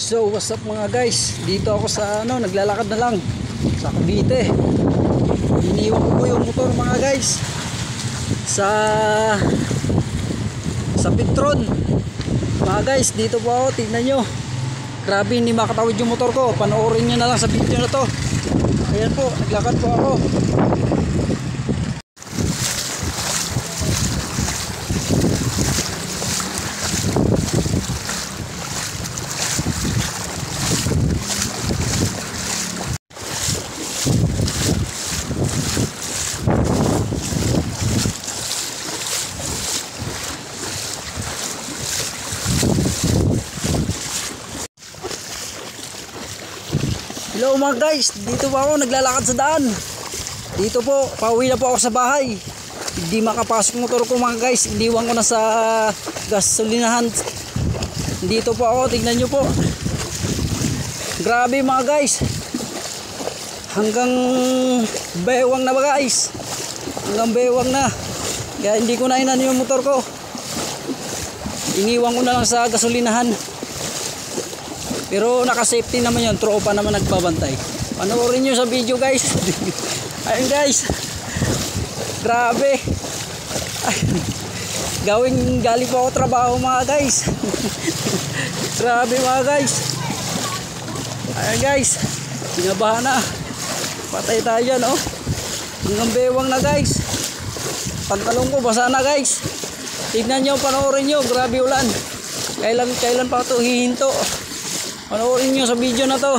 So what's up mga guys? Dito ako sa ano Naglalakad na lang. Sa Cavite. Iniwan ko yung motor mga guys. Sa Sa Petron. Mga guys dito po ako. Tignan nyo. Grabe hindi makatawid yung motor ko. Panoorin nyo na lang sa video na to. Ayan po Naglakad po ako Hello mga guys, dito po ako naglalakad sa daan. Dito po, pauwi na po ako sa bahay. Hindi makapasok motor ko mga guys. Iniwan ko na sa gasolinahan. Dito po ako, tignan nyo po. Grabe mga guys. Hanggang bewang na ba guys? Hanggang bewang na. Kaya hindi ko na inan yung motor ko. Iniwan ko na lang sa gasolinahan. Pero naka-safety naman yun. Tropa naman nagbabantay. Panoorin nyo sa video guys. Ayun guys. Grabe. Ay, gawing galing po ako trabaho mga guys. Grabe mga guys. Ayun guys. Pinabahan na. Patay tayo dyan oh. Hanggang bewang na guys. Pantalong ko basa na guys. Tignan nyo, panoorin nyo. Grabe ulan. Kailan, kailan pa ito hihinto. Panoorin nyo sa video na to.